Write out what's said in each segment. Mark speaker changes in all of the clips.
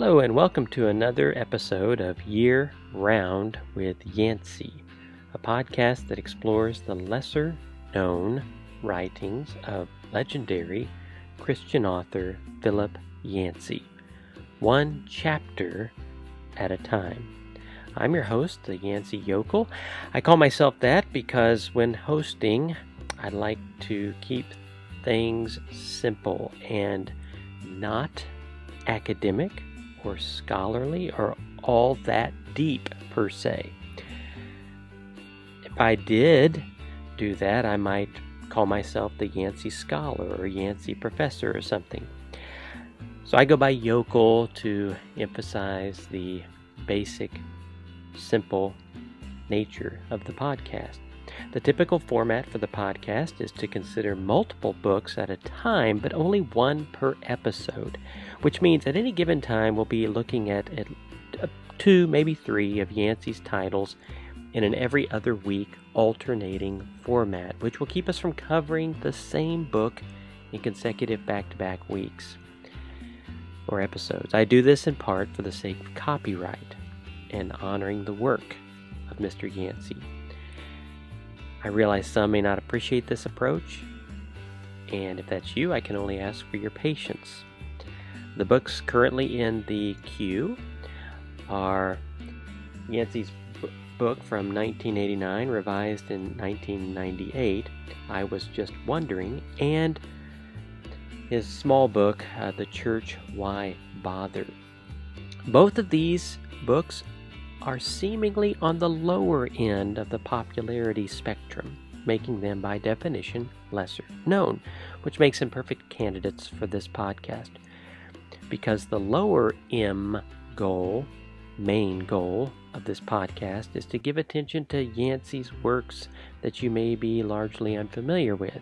Speaker 1: Hello, and welcome to another episode of Year Round with Yancey, a podcast that explores the lesser known writings of legendary Christian author Philip Yancey, one chapter at a time. I'm your host, the Yancey Yokel. I call myself that because when hosting, I like to keep things simple and not academic or scholarly or all that deep per se. If I did do that, I might call myself the Yancey Scholar or Yancey Professor or something. So I go by Yokel to emphasize the basic, simple nature of the podcast. The typical format for the podcast is to consider multiple books at a time, but only one per episode, which means at any given time we'll be looking at, at uh, two, maybe three of Yancey's titles in an every other week alternating format, which will keep us from covering the same book in consecutive back to back weeks or episodes. I do this in part for the sake of copyright and honoring the work of Mr. Yancey. I realize some may not appreciate this approach, and if that's you, I can only ask for your patience. The books currently in the queue are Yancey's book from 1989, revised in 1998, I Was Just Wondering, and his small book, uh, The Church Why Bother. Both of these books are seemingly on the lower end of the popularity spectrum, making them by definition lesser known, which makes them perfect candidates for this podcast. Because the lower M goal, main goal of this podcast, is to give attention to Yancey's works that you may be largely unfamiliar with.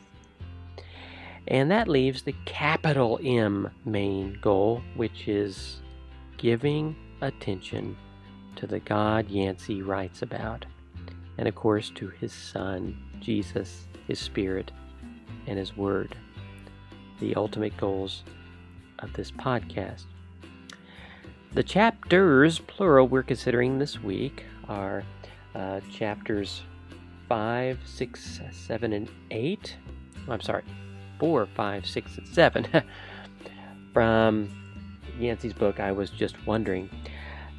Speaker 1: And that leaves the capital M main goal, which is giving attention to the God Yancey writes about, and of course to his Son, Jesus, his Spirit, and his Word, the ultimate goals of this podcast. The chapters, plural, we're considering this week are uh, chapters 5, 6, 7, and 8. I'm sorry, 4, 5, 6, and 7 from Yancey's book, I Was Just Wondering.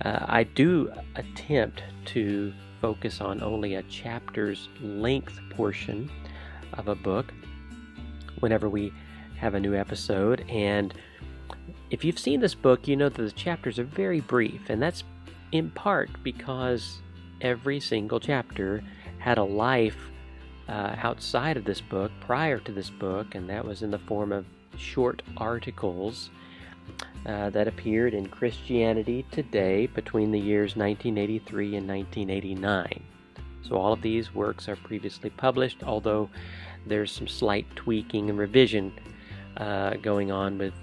Speaker 1: Uh, I do attempt to focus on only a chapter's length portion of a book whenever we have a new episode. And if you've seen this book, you know that the chapters are very brief, and that's in part because every single chapter had a life uh, outside of this book prior to this book, and that was in the form of short articles uh, that appeared in Christianity Today between the years 1983 and 1989. So all of these works are previously published, although there's some slight tweaking and revision uh, going on with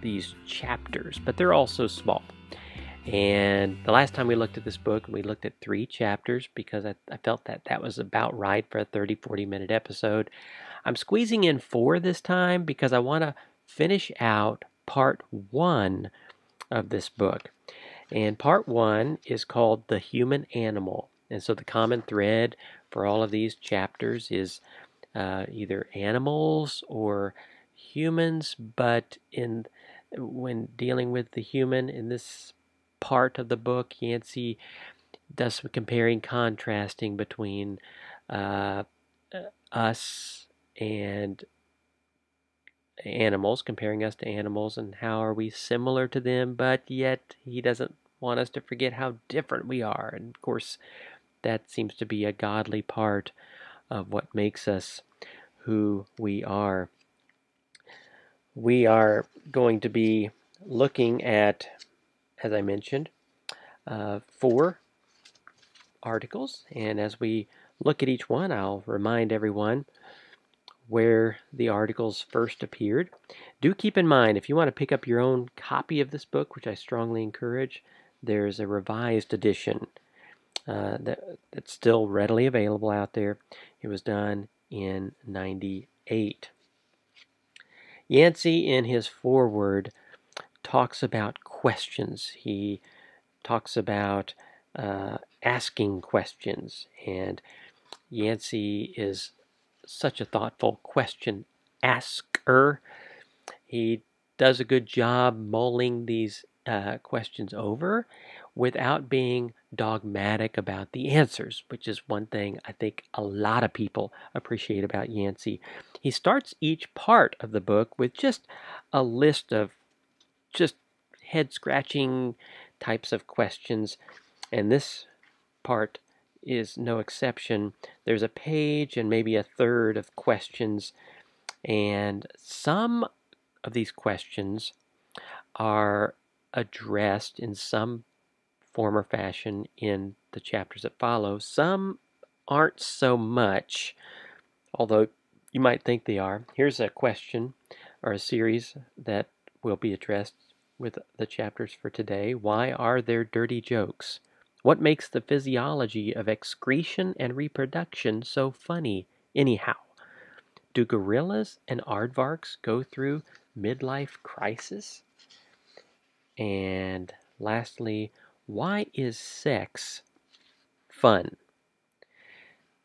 Speaker 1: these chapters, but they're also small. And the last time we looked at this book, we looked at three chapters because I, I, felt that that was about right for a 30 40 minute episode. I'm squeezing in four this time because I want to finish out part one of this book. And part one is called The Human Animal. And so the common thread for all of these chapters is uh, either animals or humans, but in when dealing with the human in this part of the book, Yancey does some comparing, contrasting between uh, us and animals, comparing us to animals, and how are we similar to them, but yet he doesn't want us to forget how different we are. And of course, that seems to be a godly part of what makes us who we are. We are going to be looking at, as I mentioned, uh, four articles, and as we look at each one, I'll remind everyone where the articles first appeared. Do keep in mind, if you want to pick up your own copy of this book, which I strongly encourage, there's a revised edition uh, that, that's still readily available out there. It was done in 98. Yancey, in his foreword, talks about questions. He talks about uh, asking questions, and Yancey is such a thoughtful question asker. He does a good job mulling these uh, questions over without being dogmatic about the answers, which is one thing I think a lot of people appreciate about Yancey. He starts each part of the book with just a list of just head scratching types of questions, and this part is no exception. There's a page and maybe a third of questions, and some of these questions are addressed in some form or fashion in the chapters that follow. Some aren't so much, although you might think they are. Here's a question or a series that will be addressed with the chapters for today. Why are there dirty jokes? What makes the physiology of excretion and reproduction so funny, anyhow? Do gorillas and aardvarks go through midlife crisis? And lastly, why is sex fun?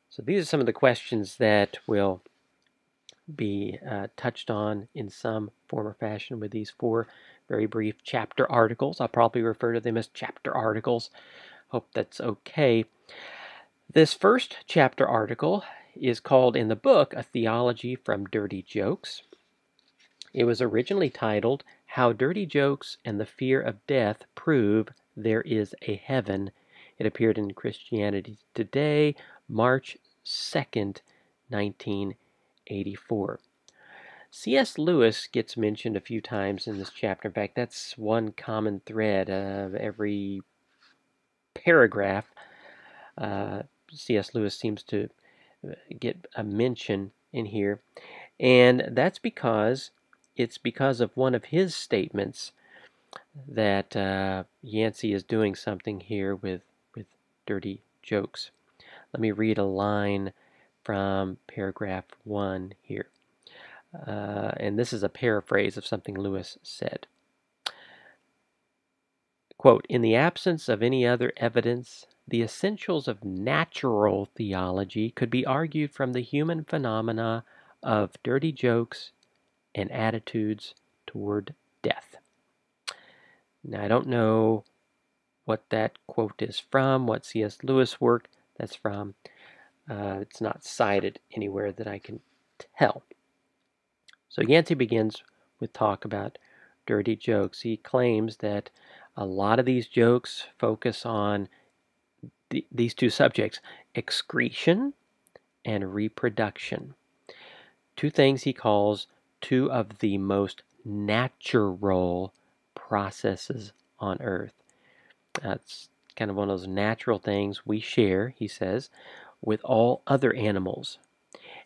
Speaker 1: So these are some of the questions that will be uh, touched on in some form or fashion with these four very brief chapter articles. I'll probably refer to them as chapter articles Hope that's okay. This first chapter article is called in the book A Theology from Dirty Jokes. It was originally titled How Dirty Jokes and the Fear of Death Prove There Is a Heaven. It appeared in Christianity Today, March 2nd, 1984. C.S. Lewis gets mentioned a few times in this chapter. In fact, that's one common thread of every paragraph, uh, C.S. Lewis seems to uh, get a mention in here. And that's because it's because of one of his statements that uh, Yancey is doing something here with, with dirty jokes. Let me read a line from paragraph one here. Uh, and this is a paraphrase of something Lewis said. Quote, in the absence of any other evidence, the essentials of natural theology could be argued from the human phenomena of dirty jokes and attitudes toward. Now, I don't know what that quote is from, what C.S. Lewis work that's from. Uh, it's not cited anywhere that I can tell. So Yancey begins with talk about dirty jokes. He claims that a lot of these jokes focus on th- these two subjects excretion and reproduction. Two things he calls two of the most natural processes on earth. That's kind of one of those natural things we share, he says, with all other animals.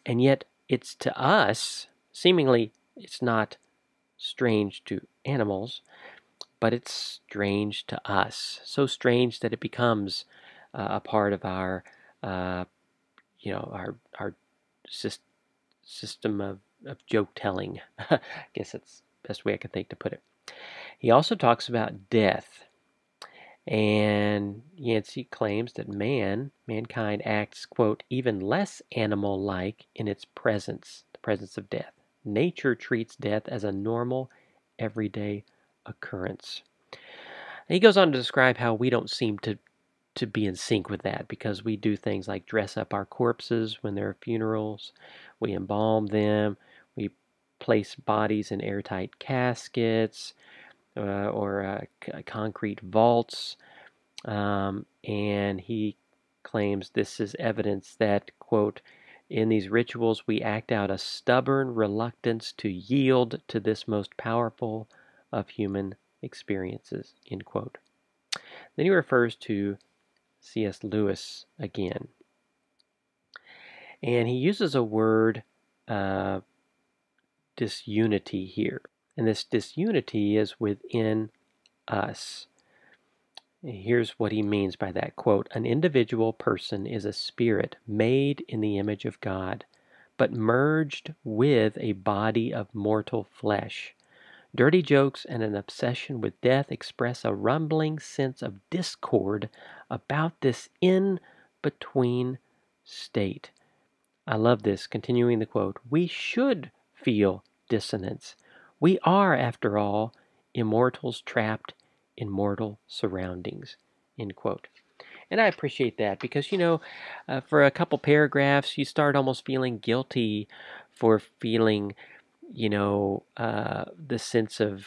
Speaker 1: And yet, it's to us, seemingly, it's not strange to animals, but it's strange to us. So strange that it becomes uh, a part of our, uh, you know, our our system of, of joke telling. I guess that's the best way I can think to put it. He also talks about death. And Yancey claims that man, mankind acts, quote, even less animal like in its presence, the presence of death. Nature treats death as a normal, everyday occurrence. And he goes on to describe how we don't seem to to be in sync with that because we do things like dress up our corpses when there are funerals, we embalm them, place bodies in airtight caskets uh, or uh, c- concrete vaults, um, and he claims this is evidence that quote in these rituals we act out a stubborn reluctance to yield to this most powerful of human experiences, end quote. Then he refers to C.S. Lewis again. And he uses a word, uh, disunity, here. And this disunity is within us. Here's what he means by that quote An individual person is a spirit made in the image of God, but merged with a body of mortal flesh Dirty jokes and an obsession with death express a rumbling sense of discord about this in between state. I love this. Continuing the quote We should feel dissonance. We are, after all, immortals trapped in mortal surroundings. End quote. And I appreciate that because, you know, uh, for a couple paragraphs, you start almost feeling guilty for feeling, you know, uh, the sense of,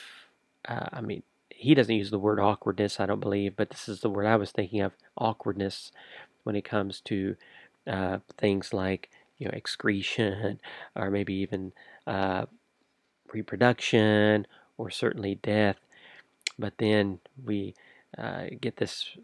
Speaker 1: uh, I mean, he doesn't use the word awkwardness, I don't believe, but this is the word I was thinking of awkwardness when it comes to uh, things like, you know, excretion or maybe even uh, reproduction or certainly death. But then we uh, get this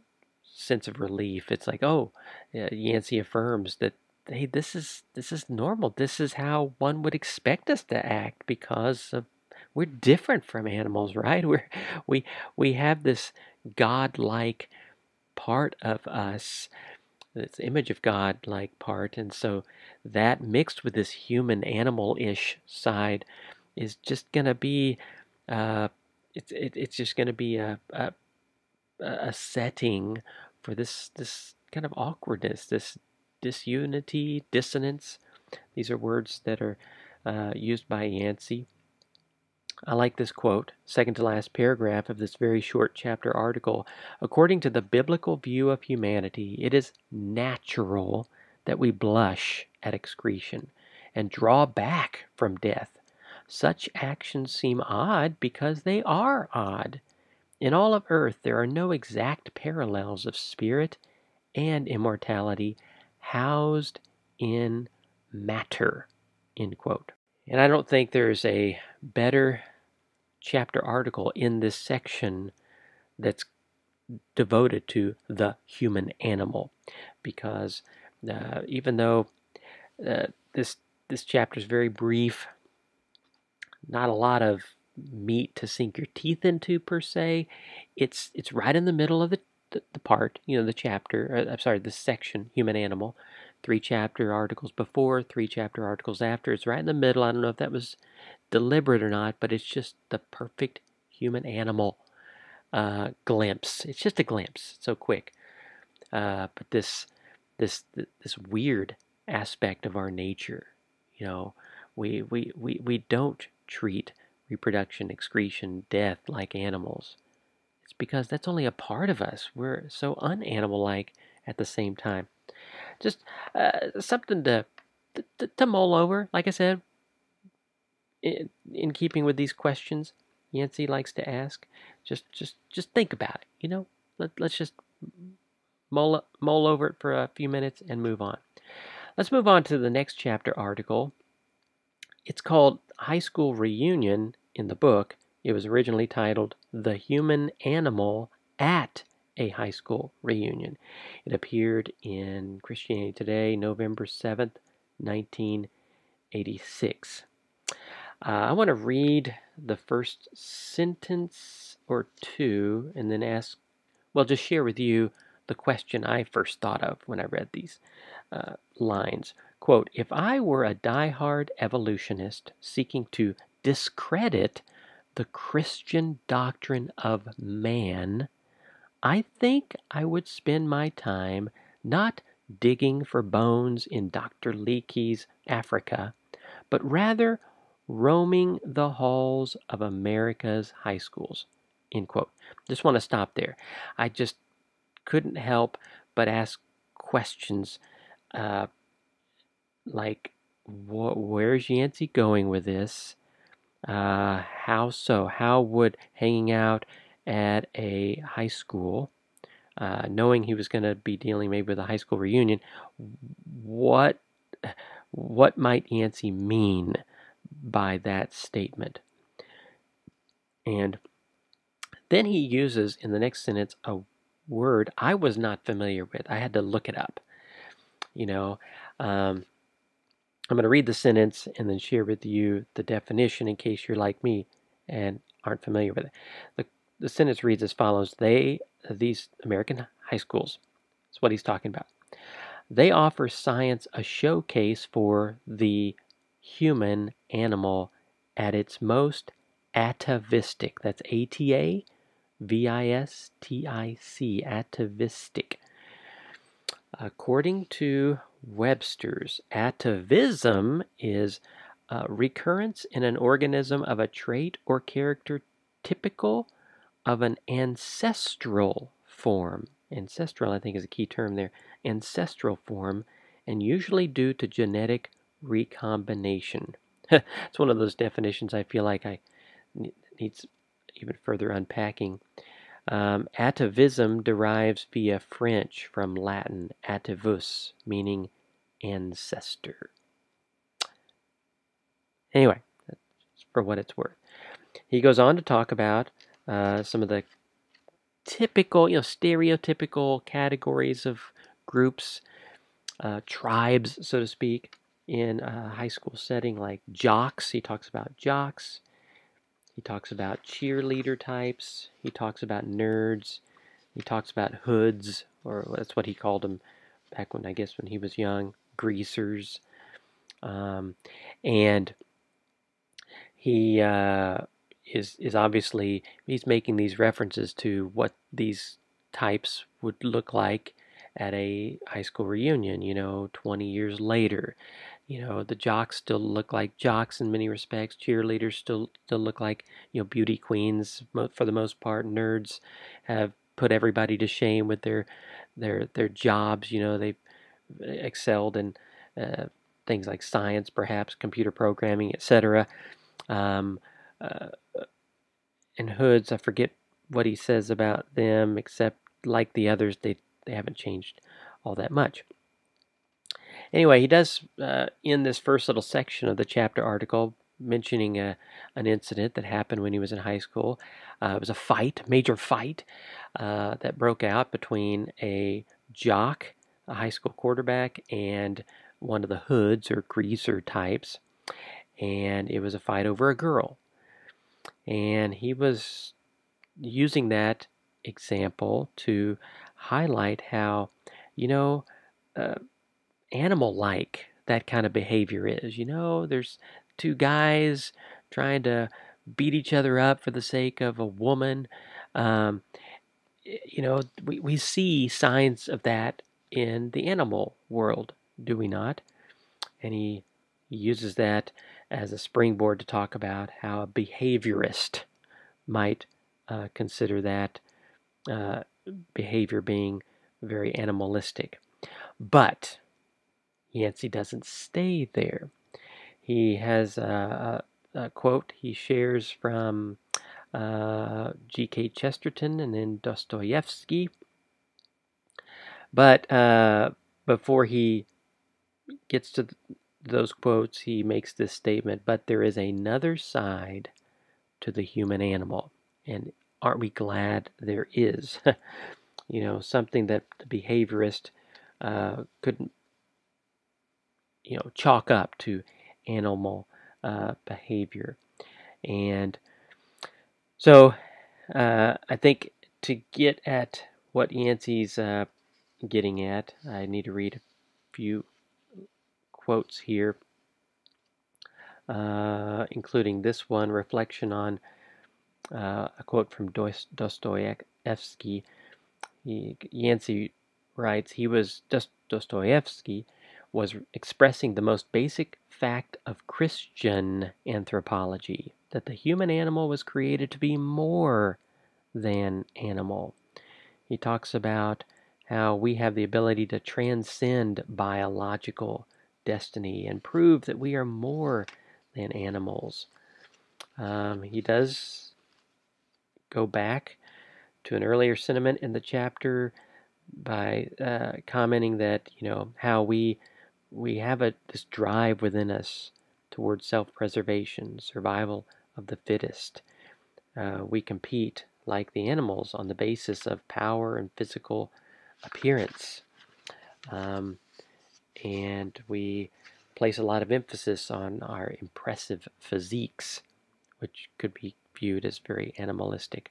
Speaker 1: sense of relief. It's like, oh, Yancey affirms that hey, this is this is normal. This is how one would expect us to act because of we're different from animals, right? We're we we have this godlike part of us, this image of God like part, and so that mixed with this human animal ish side is just gonna be uh, it's it, it's just gonna be a, a a setting for this this kind of awkwardness, this disunity, dissonance. These are words that are uh, used by Yancey. I like this quote, second to last paragraph of this very short chapter article. According to the biblical view of humanity, it is natural that we blush at excretion and draw back from death. Such actions seem odd because they are odd. In all of earth, there are no exact parallels of spirit and immortality housed in matter. End quote. And I don't think there's a better chapter article in this section that's devoted to the human animal because uh, even though uh, this this chapter is very brief not a lot of meat to sink your teeth into per se. It's it's right in the middle of the the, the part, you know, the chapter. Uh, I'm sorry, the section, human animal. Three chapter articles before, three chapter articles after. It's right in the middle. I don't know if that was deliberate or not, but it's just the perfect human animal uh, glimpse. It's just a glimpse. so quick. Uh, but this this this weird aspect of our nature, you know, we we we, we don't treat reproduction, excretion, death like animals. It's because that's only a part of us. We're so unanimal like at the same time. Just uh, something to, to, to mull over. Like I said, in, in keeping with these questions Yancey likes to ask, just just just think about it. You know, Let, let's just mull mull over it for a few minutes and move on. Let's move on to the next chapter article. It's called High School Reunion in the book, it was originally titled The Human Animal at a High School Reunion. It appeared in Christianity Today, November 7th, 1986. Uh, I want to read the first sentence or two and then ask, well, just share with you the question I first thought of when I read these uh, lines. Quote, if I were a die-hard evolutionist seeking to discredit the Christian doctrine of man, I think I would spend my time not digging for bones in Dr. Leakey's Africa, but rather roaming the halls of America's high schools. End quote. Just want to stop there. I just couldn't help but ask questions uh, like, wh- where's Yancey going with this? Uh, how so? How would hanging out at a high school, uh, knowing he was going to be dealing maybe with a high school reunion, what what might Yancey mean by that statement? And then he uses in the next sentence a word I was not familiar with. I had to look it up. You know, um, I'm going to read the sentence and then share with you the definition in case you're like me and aren't familiar with it. The, the sentence reads as follows They, these American high schools, that's what he's talking about. They offer science a showcase for the human animal at its most atavistic. That's A T A V I S T I C, atavistic. According to Webster's, atavism is a recurrence in an organism of a trait or character typical of an ancestral form. Ancestral, I think, is a key term there. Ancestral form, and usually due to genetic recombination. it's one of those definitions I feel like I needs even further unpacking. Um, atavism derives via French from Latin atavus, meaning ancestor. Anyway, for what it's worth. He goes on to talk about uh, some of the typical, you know, stereotypical categories of groups, uh, tribes, so to speak, in a high school setting, like jocks. He talks about jocks. He talks about cheerleader types. He talks about nerds. He talks about hoods, or that's what he called them back when I guess when he was young, greasers. Um, and he uh, is is obviously he's making these references to what these types would look like at a high school reunion. You know, 20 years later, you know the jocks still look like jocks in many respects. Cheerleaders still still look like you know beauty queens for the most part. Nerds have put everybody to shame with their their their jobs you know they've excelled in uh, things like science perhaps computer programming etc um, uh, and hoods i forget what he says about them except like the others they they haven't changed all that much Anyway, he does uh, in this first little section of the chapter article mentioning a, an incident that happened when he was in high school. Uh, it was a fight, a major fight, uh, that broke out between a jock, a high school quarterback, and one of the hoods or greaser types. And it was a fight over a girl. And he was using that example to highlight how, you know, uh, animal like that kind of behavior is. You know, there's two guys trying to beat each other up for the sake of a woman. Um, you know, we, we see signs of that in the animal world, do we not? And he, uses that as a springboard to talk about how a behaviorist might uh, consider that uh, behavior being very animalistic. But Yancey doesn't stay there. He has a, a, quote he shares from uh, G.K. Chesterton and then Dostoevsky. But uh, before he gets to th- those quotes, he makes this statement But there is another side to the human animal. And aren't we glad there is? you know, something that the behaviorist uh, couldn't you know chalk up to animal uh, behavior. And so uh, I think to get at what Yancey's uh, getting at I need to read a few quotes here uh, including this one reflection on uh, a quote from Dostoevsky he, Yancey writes he was Dostoevsky was expressing the most basic fact of Christian anthropology that the human animal was created to be more than animal. He talks about how we have the ability to transcend biological destiny and prove that we are more than animals. Um, he does go back to an earlier sentiment in the chapter by uh, commenting that, you know, how we we have a, this drive within us towards self preservation, survival of the fittest. Uh, we compete like the animals on the basis of power and physical appearance. Um, and we place a lot of emphasis on our impressive physiques, which could be viewed as very animalistic.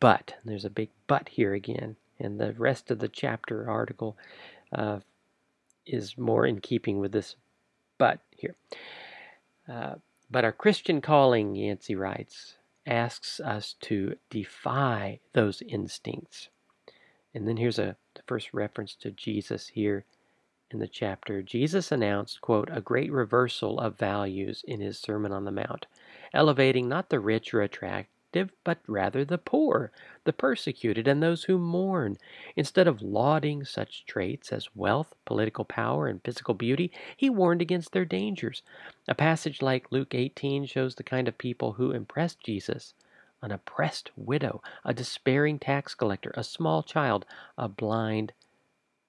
Speaker 1: But, there's a big but here again, and the rest of the chapter article uh, is more in keeping with this but here. Uh, But our Christian calling, Yancey writes, asks us to defy those instincts. And then here's a the first reference to Jesus here in the chapter. Jesus announced, quote, a great reversal of values in his Sermon on the Mount, elevating not the rich or but rather the poor, the persecuted, and those who mourn. Instead of lauding such traits as wealth, political power, and physical beauty, he warned against their dangers. A passage like Luke 18 shows the kind of people who impressed Jesus an oppressed widow, a despairing tax collector, a small child, a blind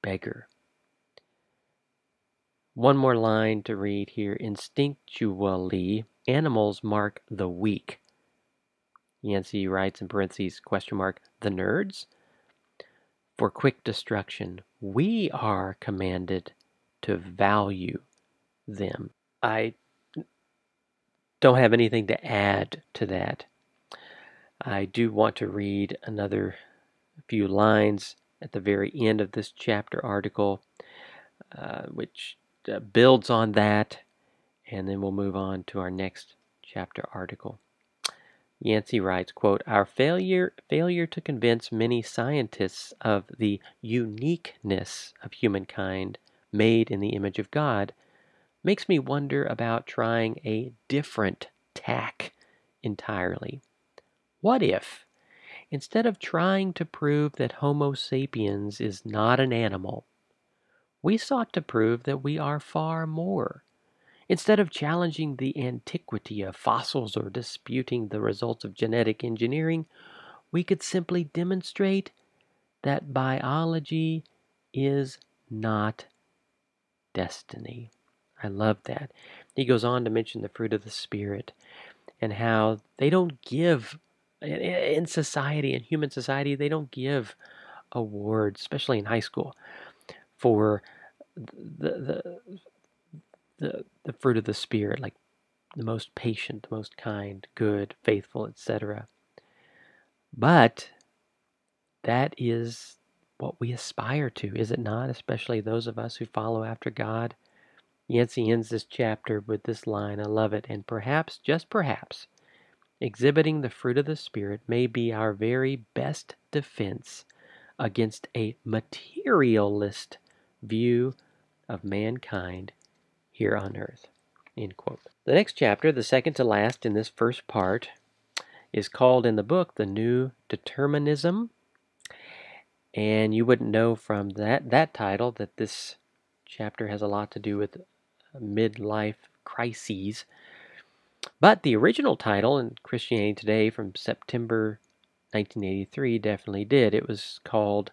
Speaker 1: beggar. One more line to read here. Instinctually, animals mark the weak. Yancey writes in parentheses, question mark, the nerds? For quick destruction, we are commanded to value them. I don't have anything to add to that. I do want to read another few lines at the very end of this chapter article, uh, which uh, builds on that, and then we'll move on to our next chapter article. Yancey writes, quote, Our failure, failure to convince many scientists of the uniqueness of humankind made in the image of God makes me wonder about trying a different tack entirely. What if, instead of trying to prove that Homo sapiens is not an animal, we sought to prove that we are far more? Instead of challenging the antiquity of fossils or disputing the results of genetic engineering, we could simply demonstrate that biology is not destiny. I love that. He goes on to mention the fruit of the Spirit and how they don't give, in society, in human society, they don't give awards, especially in high school, for the, the the, fruit of the Spirit, like the most patient, the most kind, good, faithful, etc. But that is what we aspire to, is it not? Especially those of us who follow after God. Yancey ends this chapter with this line. I love it. And perhaps, just perhaps, exhibiting the fruit of the Spirit may be our very best defense against a materialist view of mankind here on earth. End quote. The next chapter, the second to last in this first part, is called in the book The New Determinism. And you wouldn't know from that, that title that this chapter has a lot to do with midlife crises. But the original title in Christianity Today from September 1983 definitely did. It was called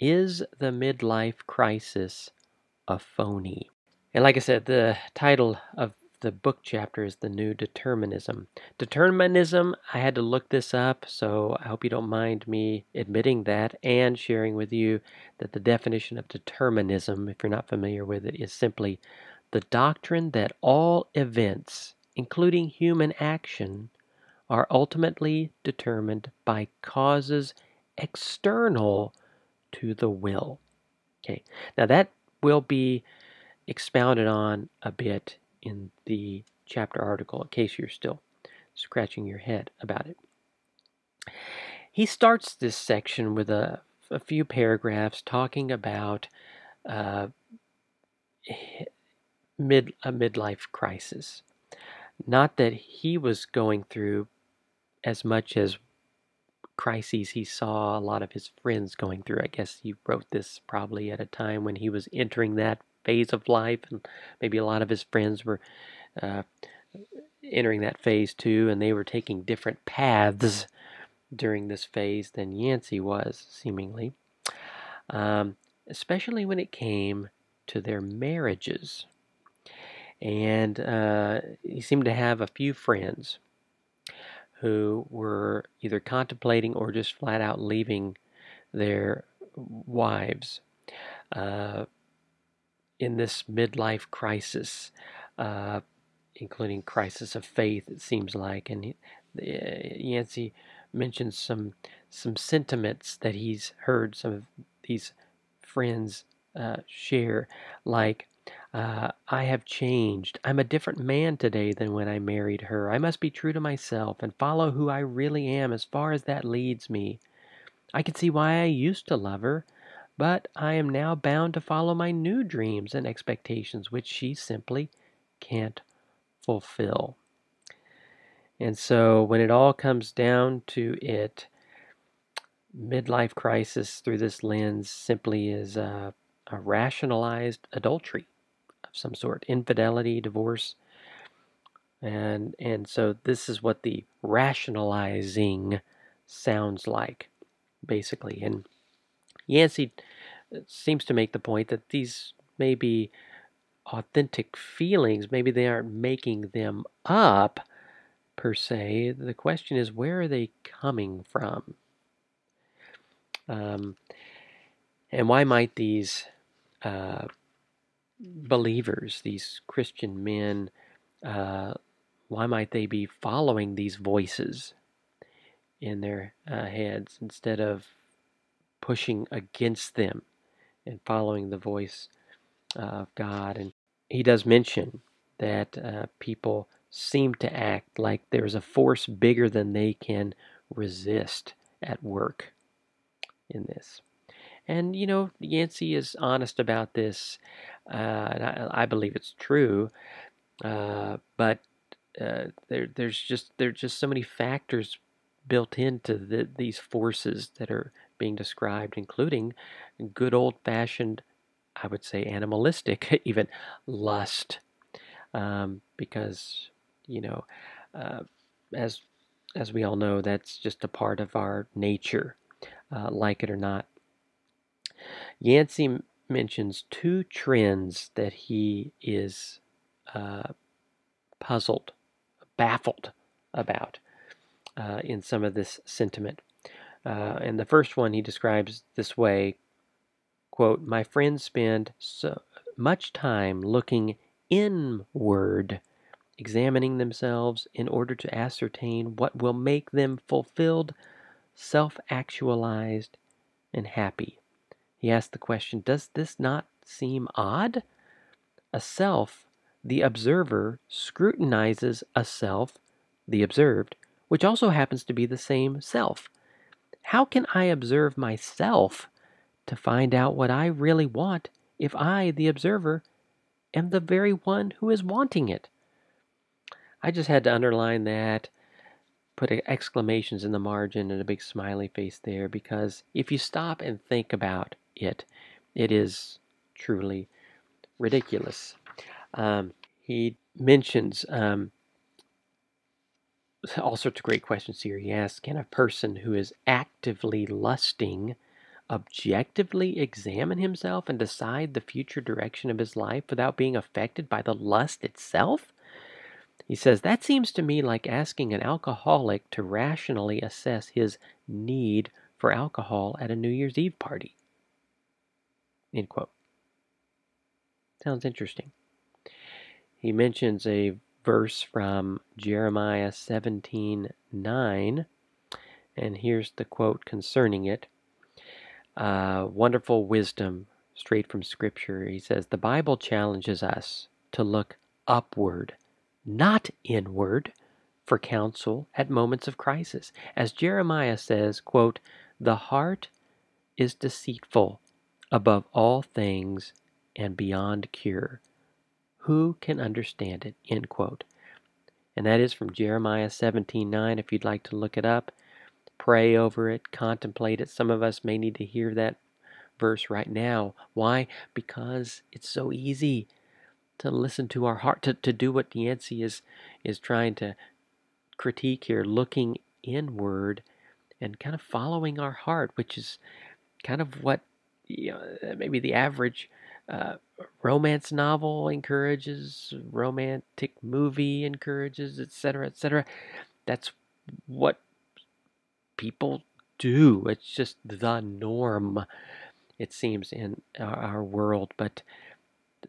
Speaker 1: Is the Midlife Crisis a Phony? And like I said, the title of the book chapter is The New Determinism. Determinism, I had to look this up, so I hope you don't mind me admitting that and sharing with you that the definition of determinism, if you're not familiar with it, is simply the doctrine that all events, including human action, are ultimately determined by causes external to the will. Okay, now that will be expounded on a bit in the chapter article in case you're still scratching your head about it. He starts this section with a, a few paragraphs talking about uh, mid a midlife crisis. Not that he was going through as much as crises he saw a lot of his friends going through. I guess he wrote this probably at a time when he was entering that phase of life, and maybe a lot of his friends were uh, entering that phase too, and they were taking different paths during this phase than Yancey was, seemingly, um, especially when it came to their marriages. And uh, he seemed to have a few friends who were either contemplating or just flat out leaving their wives. Uh, in this midlife crisis, uh, including crisis of faith, it seems like. And uh, Yancey mentions some some sentiments that he's heard some of these friends uh, share, like Uh, I have changed. I'm a different man today than when I married her. I must be true to myself and follow who I really am as far as that leads me. I can see why I used to love her, but I am now bound to follow my new dreams and expectations, which she simply can't fulfill. And so when it all comes down to it, midlife crisis through this lens simply is a, a rationalized adultery of some sort, infidelity, divorce. And and so this is what the rationalizing sounds like, basically. And Yancey seems to make the point that these may be authentic feelings. Maybe they aren't making them up per se. The question is, where are they coming from? Um, and why might these uh, believers, these Christian men, uh, why might they be following these voices in their uh, heads instead of pushing against them and following the voice uh, of God? And he does mention that uh, people seem to act like there's a force bigger than they can resist at work in this. And, you know, Yancey is honest about this, uh, and I, I, believe it's true. Uh, but uh, there, there's just there's just so many factors built into the, these forces that are being described, including good old-fashioned, I would say, animalistic, even lust, um, because you know, uh, as as we all know, that's just a part of our nature, uh, like it or not. Yancey mentions two trends that he is uh, puzzled, baffled about uh, in some of this sentiment. Uh, and the first one he describes this way quote, My friends spend so much time looking inward, examining themselves in order to ascertain what will make them fulfilled, self actualized, and happy. He asked the question Does this not seem odd? A self, the observer, scrutinizes a self, the observed, which also happens to be the same self. How can I observe myself to find out what I really want if I, the observer, am the very one who is wanting it? I just had to underline that, put exclamations in the margin and a big smiley face there because if you stop and think about it. It is truly ridiculous. Um, he mentions um, all sorts of great questions here. He asks Can a person who is actively lusting objectively examine himself and decide the future direction of his life without being affected by the lust itself? He says, That seems to me like asking an alcoholic to rationally assess his need for alcohol at a New Year's Eve party. End quote. Sounds interesting. He mentions a verse from Jeremiah 17 9, and here's the quote concerning it. Uh, wonderful wisdom straight from Scripture. He says, The Bible challenges us to look upward, not inward, for counsel at moments of crisis. As Jeremiah says, quote, The heart is deceitful above all things and beyond cure. Who can understand it? End quote. And that is from Jeremiah 17:9 if you'd like to look it up. Pray over it, contemplate it. Some of us may need to hear that verse right now. Why? Because it's so easy to listen to our heart, to, to do what Yancey is, is trying to critique here, looking inward and kind of following our heart, which is kind of what you know, maybe the average uh, romance novel encourages, romantic movie encourages, etc., etc. That's what people do. It's just the norm, it seems, in our world. But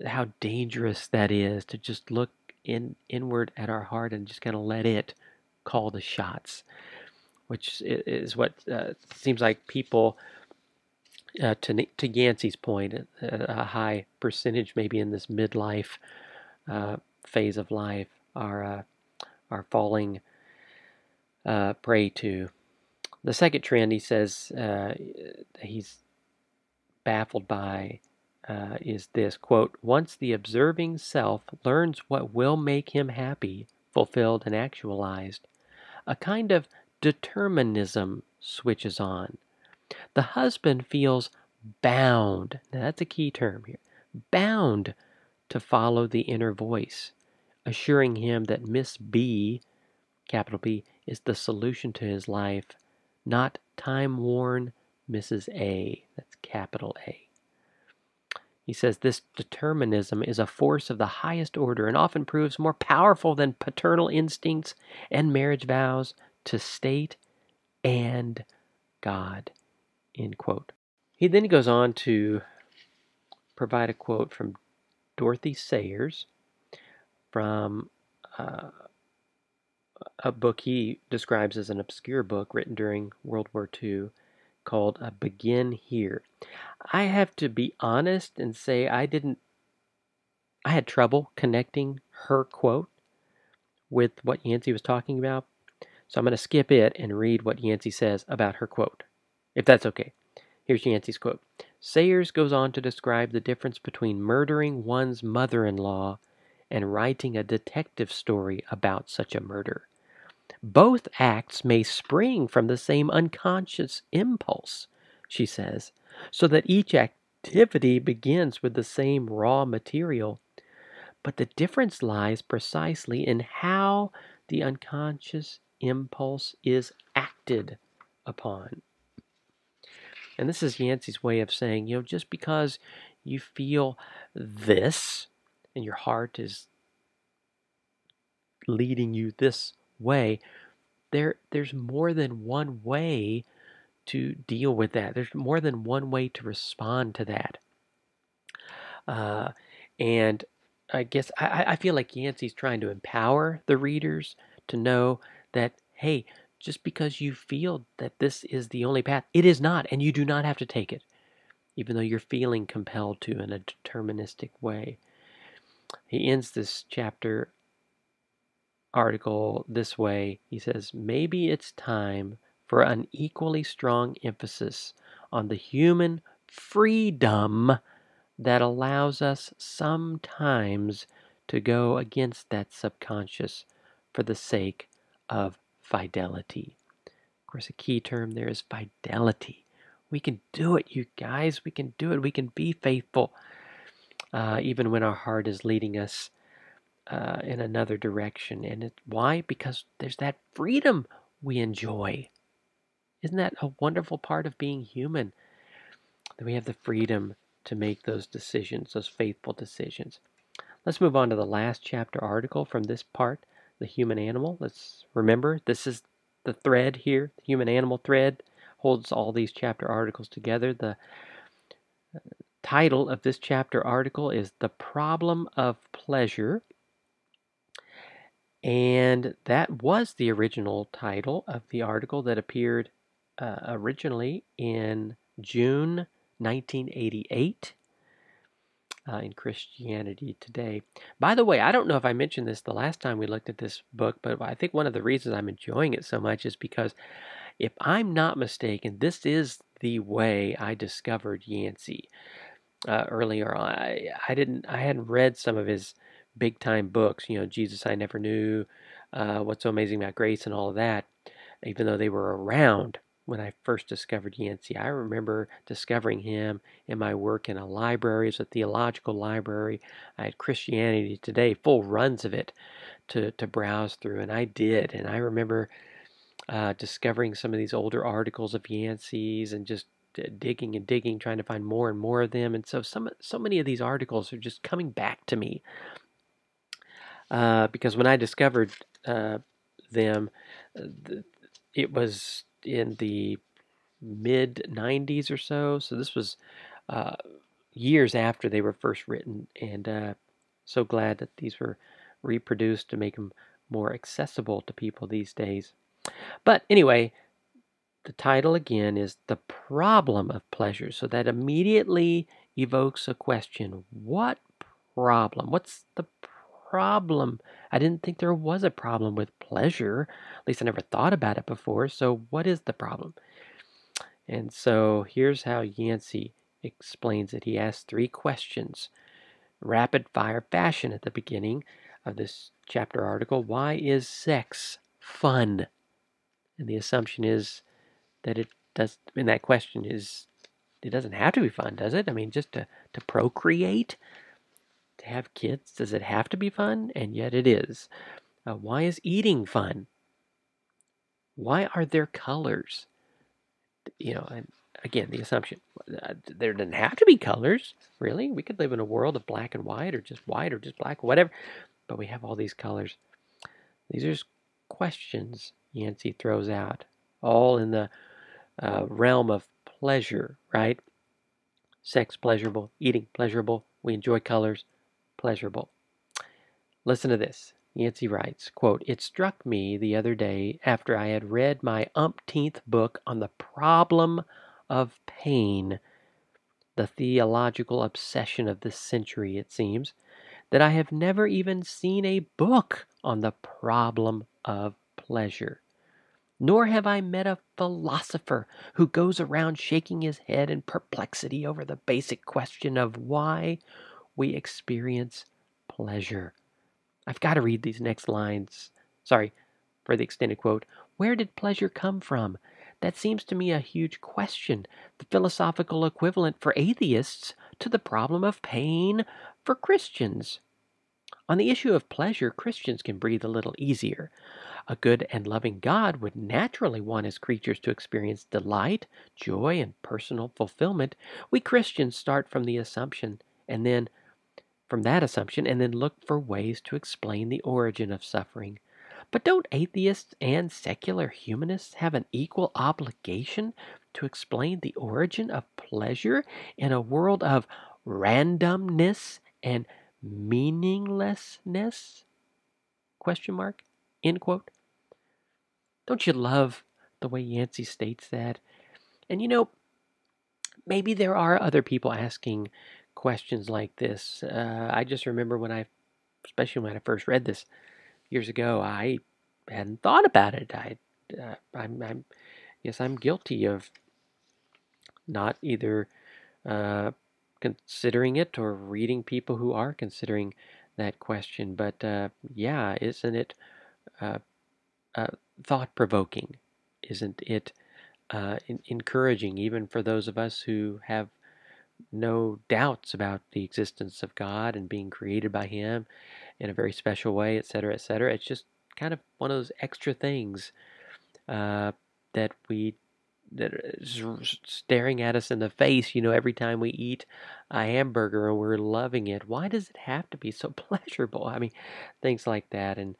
Speaker 1: how dangerous that is to just look in inward at our heart and just kind of let it call the shots, which is what uh, seems like people uh, to to Yancey's point, a, a, high percentage maybe in this midlife uh, phase of life are uh, are falling uh, prey to. The second trend, he says, uh, he's baffled by uh, is this quote: Once the observing self learns what will make him happy, fulfilled, and actualized, a kind of determinism switches on. The husband feels bound, now that's a key term here, bound to follow the inner voice, assuring him that Miss B, capital B, is the solution to his life, not time worn Mrs. A, that's capital A. He says this determinism is a force of the highest order and often proves more powerful than paternal instincts and marriage vows to state and God. End quote. He then goes on to provide a quote from Dorothy Sayers from uh, a book he describes as an obscure book written during World War II called a Begin Here. I have to be honest and say I didn't, I had trouble connecting her quote with what Yancey was talking about. So I'm going to skip it and read what Yancey says about her quote, if that's okay. Here's Yancey's quote Sayers goes on to describe the difference between murdering one's mother in law and writing a detective story about such a murder. Both acts may spring from the same unconscious impulse, she says, so that each activity begins with the same raw material. But the difference lies precisely in how the unconscious impulse is acted upon. And this is Yancey's way of saying, you know, just because you feel this and your heart is leading you this way, there there's more than one way to deal with that. There's more than one way to respond to that. Uh, and I guess I, I feel like Yancey's trying to empower the readers to know that, hey, just because you feel that this is the only path, it is not, and you do not have to take it, even though you're feeling compelled to in a deterministic way. He ends this chapter article this way. He says, Maybe it's time for an equally strong emphasis on the human freedom that allows us sometimes to go against that subconscious for the sake of fidelity. Of course, a key term there is fidelity. We can do it, you guys. We can do it. We can be faithful, uh, even when our heart is leading us uh, in another direction. And it, why? Because there's that freedom we enjoy. Isn't that a wonderful part of being human? That we have the freedom to make those decisions, those faithful decisions. Let's move on to the last chapter article from this part the human animal. Let's remember this is the thread here, the human animal thread holds all these chapter articles together. The uh, title of this chapter article is The Problem of Pleasure and that was the original title of the article that appeared uh, originally in June 1988 uh, in Christianity Today. By the way, I don't know if I mentioned this the last time we looked at this book, but I think one of the reasons I'm enjoying it so much is because if I'm not mistaken, this is the way I discovered Yancey. Uh, earlier, I I didn't I hadn't read some of his big time books, you know, Jesus I Never Knew, uh, What's So Amazing About Grace, and all of that, even though they were around when I first discovered Yancey. I remember discovering him in my work in a library, as a theological library. I had Christianity Today, full runs of it to, to browse through, and I did. And I remember uh, discovering some of these older articles of Yancey's and just digging and digging, trying to find more and more of them. And so some so many of these articles are just coming back to me uh, because when I discovered uh, them, uh, it was in the mid 90s or so. So this was uh, years after they were first written, and uh, so glad that these were reproduced to make them more accessible to people these days. But anyway, the title again is The Problem of Pleasure. So that immediately evokes a question What problem? What's the problem? I didn't think there was a problem with pleasure. At least I never thought about it before. So, what is the problem? And so, here's how Yancey explains it. He asks three questions rapid fire fashion at the beginning of this chapter article. Why is sex fun? And the assumption is that it does, and that question is, it doesn't have to be fun, does it? I mean, just to, to procreate, to have kids, does it have to be fun? And yet it is. Uh, why is eating fun? Why are there colors? You know, again, the assumption uh, there doesn't have to be colors, really. We could live in a world of black and white, or just white, or just black, whatever. But we have all these colors. These are questions Yancey throws out, all in the uh, realm of pleasure, right? Sex pleasurable, eating pleasurable, we enjoy colors, pleasurable. Listen to this. Yancey writes, quote, It struck me the other day after I had read my umpteenth book on the problem of pain, the theological obsession of this century, it seems, that I have never even seen a book on the problem of pleasure. Nor have I met a philosopher who goes around shaking his head in perplexity over the basic question of why we experience pleasure. I've got to read these next lines. Sorry for the extended quote. Where did pleasure come from? That seems to me a huge question, the philosophical equivalent for atheists to the problem of pain for Christians. On the issue of pleasure, Christians can breathe a little easier. A good and loving God would naturally want his creatures to experience delight, joy, and personal fulfillment. We Christians start from the assumption and then from that assumption and then look for ways to explain the origin of suffering. But don't atheists and secular humanists have an equal obligation to explain the origin of pleasure in a world of randomness and meaninglessness? Question mark. End quote. Don't you love the way Yancey states that? And you know, maybe there are other people asking questions like this. Uh, I just remember when I, especially when I first read this years ago, I hadn't thought about it. I, uh, I'm, I'm, yes, I'm guilty of not either uh, considering it or reading people who are considering that question. But uh, yeah, isn't it uh, uh, thought provoking? Isn't it uh, in- encouraging, even for those of us who have no doubts about the existence of God and being created by Him in a very special way, etc., etc.? It's just kind of one of those extra things uh, that we that is staring at us in the face, you know, every time we eat a hamburger and we're loving it. Why does it have to be so pleasurable? I mean, things like that, and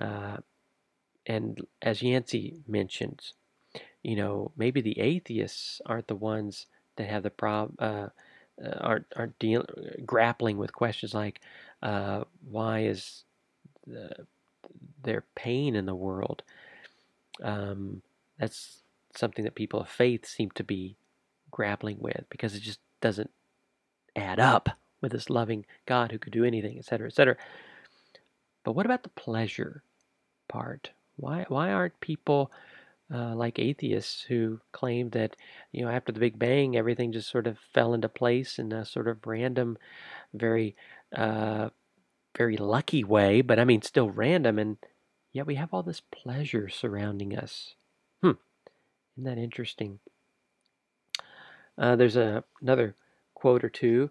Speaker 1: uh, and as Yancey mentions, you know, maybe the atheists aren't the ones that have the problem, uh, uh, aren't aren't deal- grappling with questions like, uh, why is the, pain in the world? Um, that's something that people of faith seem to be grappling with because it just doesn't add up with this loving God who could do anything, etc., etc. But what about the pleasure part? Why why aren't people uh, like atheists who claim that you know after the Big Bang everything just sort of fell into place in a sort of random, very uh, very lucky way, but I mean still random, and yet we have all this pleasure surrounding us. Hmm, isn't that interesting? Uh, there's a, another quote or two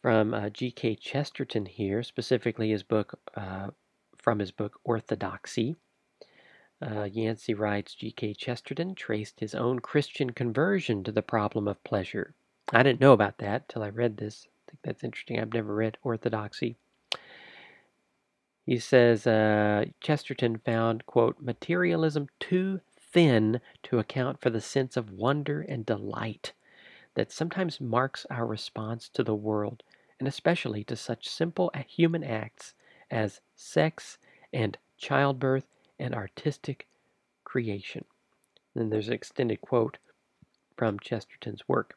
Speaker 1: from uh, G.K. Chesterton here, specifically his book uh, from his book Orthodoxy. Uh, Yancey writes G.K. Chesterton traced his own Christian conversion to the problem of pleasure. I didn't know about that till I read this. I think that's interesting. I've never read Orthodoxy. He says uh, Chesterton found, quote, materialism too thin to account for the sense of wonder and delight that sometimes marks our response to the world, and especially to such simple human acts as sex and childbirth and artistic creation. Then there's an extended quote from Chesterton's work.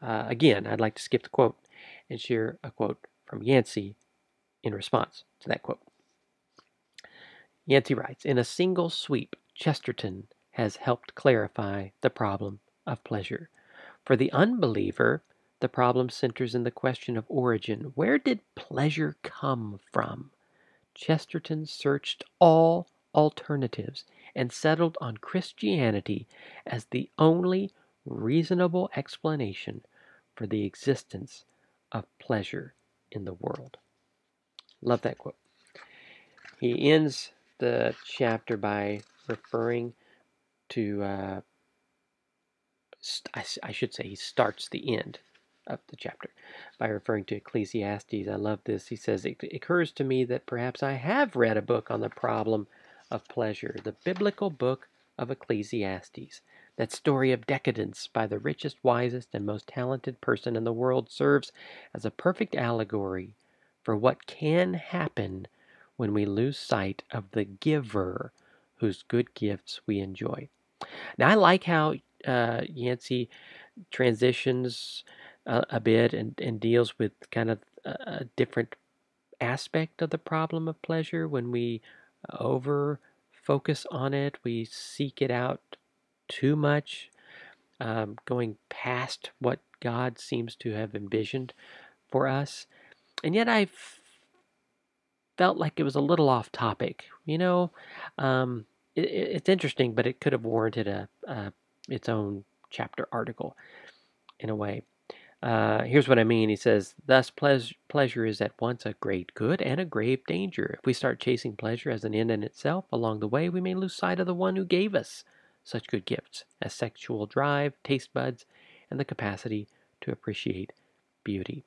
Speaker 1: Uh, again, I'd like to skip the quote and share a quote from Yancey in response to that quote. Yancey writes In a single sweep, Chesterton has helped clarify the problem of pleasure. For the unbeliever, the problem centers in the question of origin. Where did pleasure come from? Chesterton searched all alternatives and settled on Christianity as the only reasonable explanation for the existence of pleasure in the world. Love that quote. He ends the chapter by referring to, uh, I, I should say, he starts the end of the chapter by referring to Ecclesiastes. I love this. He says, It occurs to me that perhaps I have read a book on the problem of pleasure, the biblical book of Ecclesiastes. That story of decadence by the richest, wisest, and most talented person in the world serves as a perfect allegory for what can happen when we lose sight of the giver whose good gifts we enjoy. Now, I like how uh, Yancey transitions uh, a bit and, and deals with kind of a different aspect of the problem of pleasure. When we over focus on it, we seek it out too much, um, going past what God seems to have envisioned for us. And yet I felt like it was a little off topic. You know, um, it, it's interesting, but it could have warranted a, a its own chapter article in a way. Uh, here's what I mean. He says, Thus, pleas- pleasure is at once a great good and a grave danger. If we start chasing pleasure as an end in itself, along the way we may lose sight of the one who gave us such good gifts as sexual drive, taste buds, and the capacity to appreciate beauty.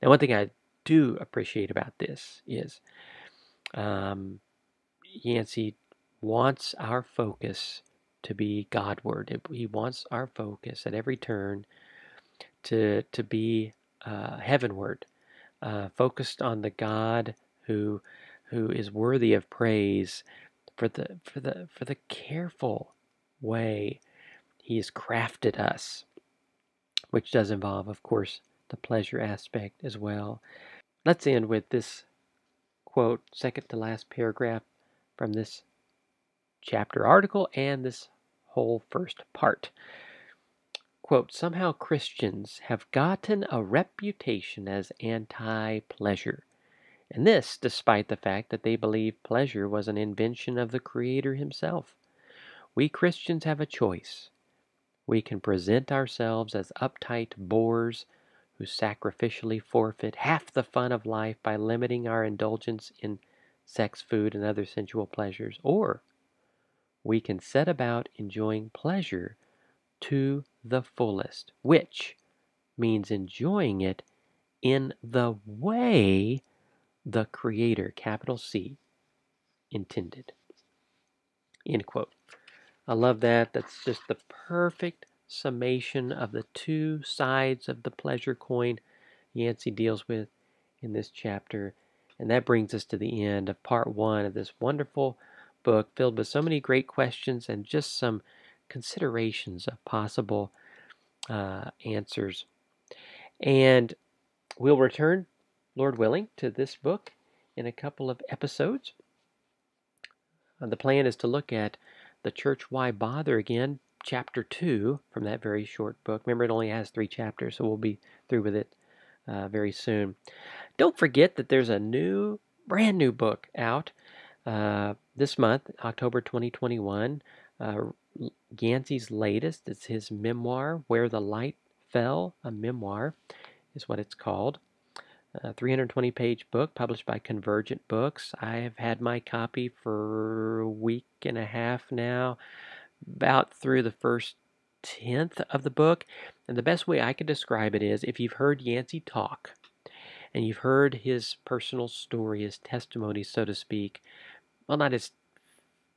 Speaker 1: Now, one thing I do appreciate about this is um, Yancey wants our focus to be Godward. He wants our focus at every turn to to be uh, heavenward, uh, focused on the God who who is worthy of praise for the for the for the careful way He has crafted us, which does involve, of course, the pleasure aspect as well. Let's end with this quote, second to last paragraph from this chapter article and this whole first part. Quote, somehow Christians have gotten a reputation as anti pleasure. And this despite the fact that they believe pleasure was an invention of the Creator Himself. We Christians have a choice. We can present ourselves as uptight bores who sacrificially forfeit half the fun of life by limiting our indulgence in sex, food, and other sensual pleasures, or we can set about enjoying pleasure to the fullest, which means enjoying it in the way the Creator, capital C, intended. End quote. I love that. That's just the perfect summation of the two sides of the pleasure coin Yancey deals with in this chapter. And that brings us to the end of part one of this wonderful book filled with so many great questions and just some considerations of possible uh, answers. And we'll return, Lord willing, to this book in a couple of episodes. Uh, the plan is to look at the church Why Bother again, chapter 2 from that very short book. Remember, it only has three chapters, so we'll be through with it uh, very soon. Don't forget that there's a new, brand new book out uh, this month, October 2021. Uh, Yancey's latest. It's his memoir, Where the Light Fell, a memoir is what it's called. A 320 page book published by Convergent Books. I have had my copy for a week and a half now about through the first tenth of the book. And the best way I can describe it is if you've heard Yancey talk and you've heard his personal story, his testimony, so to speak, well, not his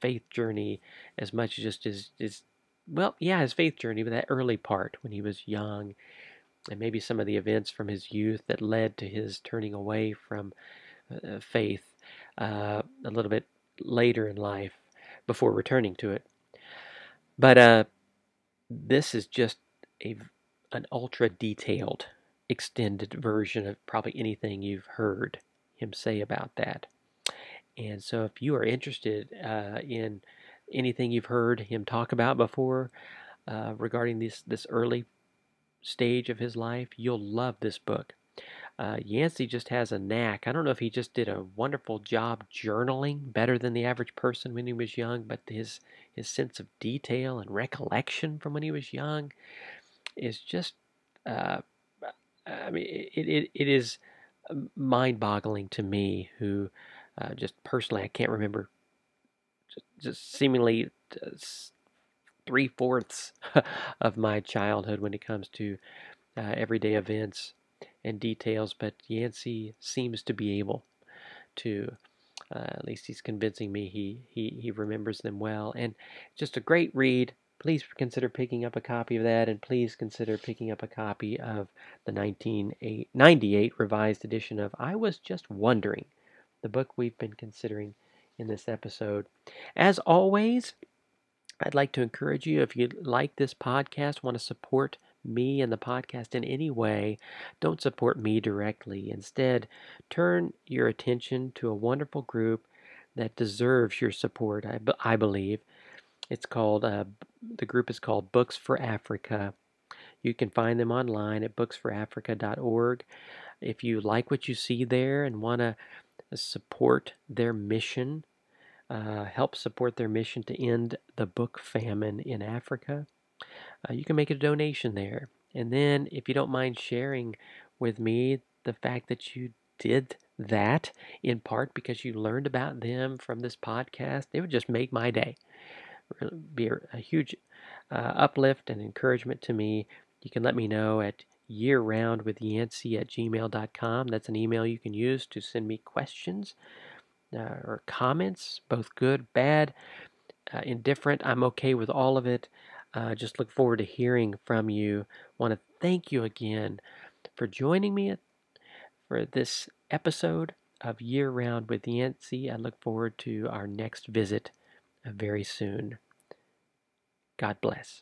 Speaker 1: faith journey as much as just his, well, yeah, his faith journey, but that early part when he was young, and maybe some of the events from his youth that led to his turning away from uh, faith uh, a little bit later in life before returning to it. But uh, this is just a an ultra detailed, extended version of probably anything you've heard him say about that. And so, if you are interested uh, in anything you've heard him talk about before uh, regarding this this early stage of his life, you'll love this book. Uh, Yancey just has a knack. I don't know if he just did a wonderful job journaling better than the average person when he was young, but his his sense of detail and recollection from when he was young is just, uh, I mean, it, it, it is mind boggling to me, who uh, just personally, I can't remember just, just seemingly uh, three fourths of my childhood when it comes to uh, everyday events and details, but Yancey seems to be able to. Uh, at least he's convincing me he, he, he remembers them well. And just a great read. Please consider picking up a copy of that, and please consider picking up a copy of the 1998 revised edition of I Was Just Wondering, the book we've been considering in this episode. As always, I'd like to encourage you if you like this podcast, want to support me and the podcast in any way, don't support me directly. Instead, turn your attention to a wonderful group that deserves your support, I, I believe. It's called, uh, the group is called Books for Africa. You can find them online at booksforafrica.org. If you like what you see there and want to support their mission, uh, help support their mission to end the book famine in Africa, uh, you can make a donation there. And then, if you don't mind sharing with me the fact that you did that in part because you learned about them from this podcast, it would just make my day. Be a, huge uh, uplift and encouragement to me. You can let me know at yearroundwithyancey at gmail.com. That's an email you can use to send me questions uh, or comments, both good, bad, uh, indifferent. I'm okay with all of it. Uh, just look forward to hearing from you. Want to thank you again for joining me for this episode of Year Round with Yancey. I look forward to our next visit very soon. God bless.